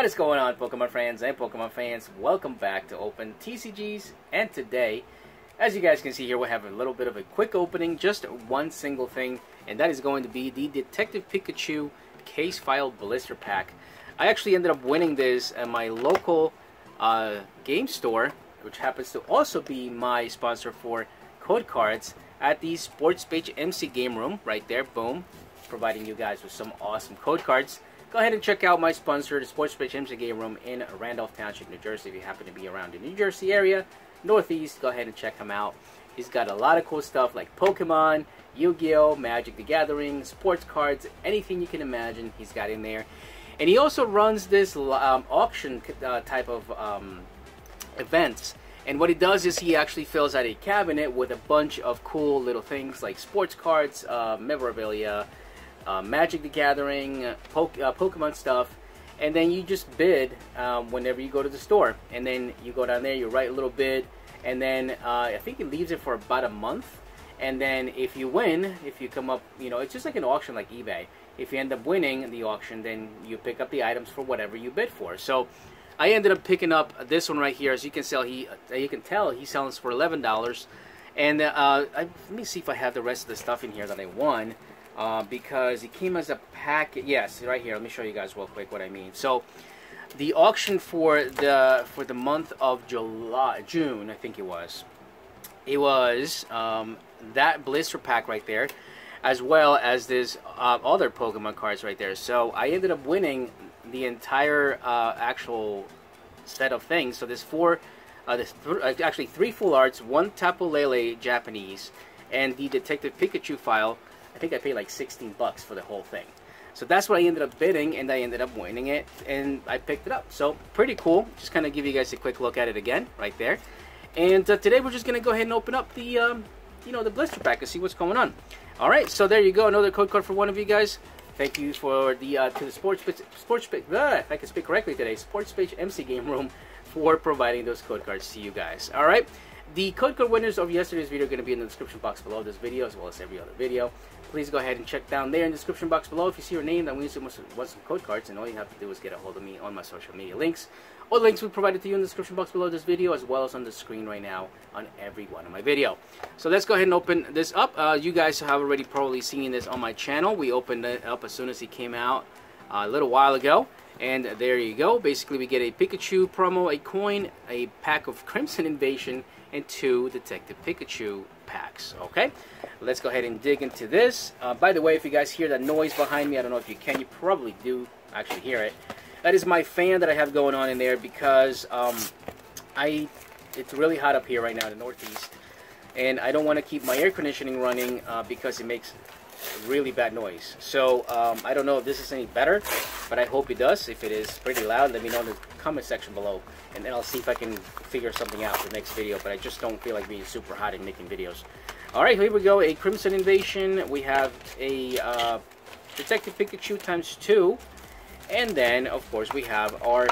What is going on, Pokemon fans and Pokemon fans? Welcome back to Open TCGs, and today, as you guys can see here, we have a little bit of a quick opening, just one single thing, and that is going to be the Detective Pikachu Case File Blister Pack. I actually ended up winning this at my local uh, game store, which happens to also be my sponsor for code cards at the Sports Page MC Game Room, right there, boom, providing you guys with some awesome code cards go ahead and check out my sponsor, the Sports Page MC Game Room in Randolph Township, New Jersey. If you happen to be around the New Jersey area, Northeast, go ahead and check him out. He's got a lot of cool stuff like Pokemon, Yu-Gi-Oh, Magic the Gathering, sports cards, anything you can imagine he's got in there. And he also runs this um, auction uh, type of um, events. And what he does is he actually fills out a cabinet with a bunch of cool little things like sports cards, uh, memorabilia, uh, Magic the Gathering, uh, uh, Pokemon stuff, and then you just bid um, whenever you go to the store. And then you go down there, you write a little bid, and then uh, I think it leaves it for about a month. And then if you win, if you come up, you know, it's just like an auction like eBay. If you end up winning the auction, then you pick up the items for whatever you bid for. So I ended up picking up this one right here. As you can sell, he you can tell he's selling for eleven dollars. And uh, I, let me see if I have the rest of the stuff in here that I won uh, because it came as a packet. Yes, right here. Let me show you guys real quick what I mean. So the auction for the for the month of July, June, I think it was. It was um, that blister pack right there, as well as this uh, other Pokemon cards right there. So I ended up winning the entire uh, actual set of things. So there's four, uh, there's th actually three full arts, one Tapu Lele Japanese, and the Detective Pikachu file think I paid like 16 bucks for the whole thing. So that's what I ended up bidding, and I ended up winning it, and I picked it up. So pretty cool. Just kind of give you guys a quick look at it again, right there. And uh, today we're just gonna go ahead and open up the, um, you know, the blister pack and see what's going on. All right, so there you go, another code card for one of you guys. Thank you for the uh, to the sports sports uh, if I can speak correctly today, Sports Page MC Game Room for providing those code cards to you guys. All right. The code code winners of yesterday's video are going to be in the description box below this video as well as every other video. Please go ahead and check down there in the description box below if you see your name that wins some, want some code cards and all you have to do is get a hold of me on my social media links. All links we provided to you in the description box below this video as well as on the screen right now on every one of my video. So let's go ahead and open this up. Uh, you guys have already probably seen this on my channel. We opened it up as soon as it came out uh, a little while ago. And there you go. Basically, we get a Pikachu promo, a coin, a pack of Crimson Invasion, and two Detective Pikachu packs. Okay, let's go ahead and dig into this. Uh, by the way, if you guys hear that noise behind me, I don't know if you can. You probably do actually hear it. That is my fan that I have going on in there because um, I it's really hot up here right now in the Northeast, and I don't want to keep my air conditioning running uh, because it makes really bad noise. So um, I don't know if this is any better, but I hope it does. If it is pretty loud, let me know in the comment section below, and then I'll see if I can figure something out for the next video. But I just don't feel like being super hot and making videos. All right, here we go. A Crimson Invasion. We have a uh, Detective Pikachu times two, and then of course we have our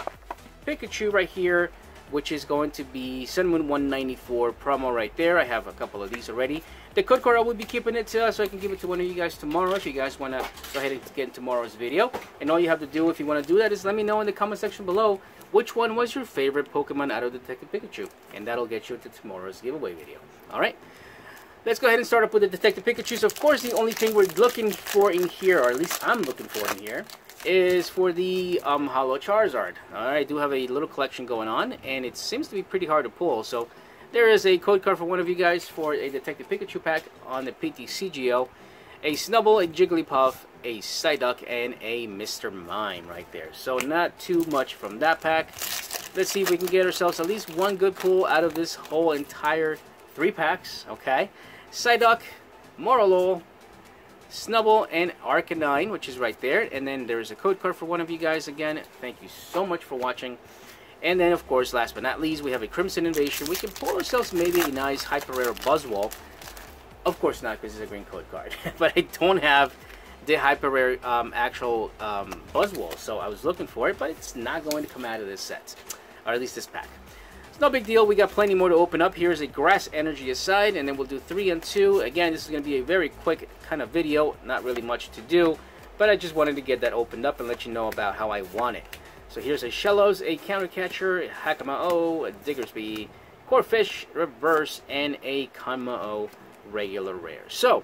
Pikachu right here which is going to be Sun Moon 194 promo right there. I have a couple of these already. The code card I will be keeping it to, so I can give it to one of you guys tomorrow if you guys want to go ahead and get in tomorrow's video. And all you have to do if you want to do that is let me know in the comment section below which one was your favorite Pokemon out of Detective Pikachu. And that'll get you into tomorrow's giveaway video. Alright? Let's go ahead and start up with the Detective Pikachu. So of course, the only thing we're looking for in here, or at least I'm looking for in here, is for the um, Holo Charizard. I do have a little collection going on, and it seems to be pretty hard to pull. So there is a code card for one of you guys for a Detective Pikachu pack on the PTCGO. A Snubbull, a Jigglypuff, a Psyduck, and a Mr. Mime right there. So not too much from that pack. Let's see if we can get ourselves at least one good pull out of this whole entire three packs. Okay. Psyduck, Morelull, Snubbull and Arcanine, which is right there. And then there's a code card for one of you guys again. Thank you so much for watching. And then, of course, last but not least, we have a Crimson Invasion. We can pull ourselves maybe a nice Hyper Rare Buzzwole. Of course not, because it's a green code card. but I don't have the Hyper Rare um, actual um, Buzzwole, so I was looking for it, but it's not going to come out of this set. Or at least this pack no big deal. We got plenty more to open up. Here's a grass energy aside, and then we'll do three and two. Again, this is going to be a very quick kind of video. Not really much to do, but I just wanted to get that opened up and let you know about how I want it. So here's a Shellos, a Counter Catcher, Hakamo-o, a Diggersby, Corphish, Reverse, and a Kommo-o regular rare. So,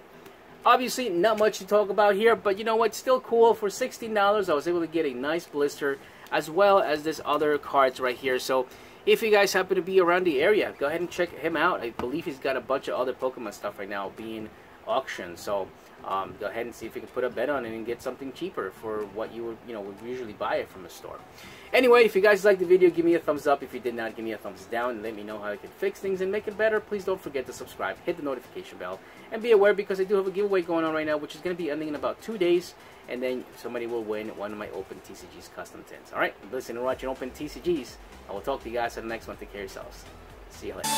obviously not much to talk about here, but you know what, still cool. For $16, I was able to get a nice blister, as well as this other cards right here. So, if you guys happen to be around the area, go ahead and check him out. I believe he's got a bunch of other Pokemon stuff right now being auctioned. So um, go ahead and see if you can put a bet on it and get something cheaper for what you would, you know, would usually buy it from a store. Anyway, if you guys liked the video, give me a thumbs up. If you did not, give me a thumbs down and let me know how I can fix things and make it better. Please don't forget to subscribe, hit the notification bell, and be aware because I do have a giveaway going on right now, which is going to be ending in about two days, and then somebody will win one of my Open TCGs custom tins. All right, listen and watching Open TCGs. I will talk to you guys in the next one. Take care of yourselves. See you later.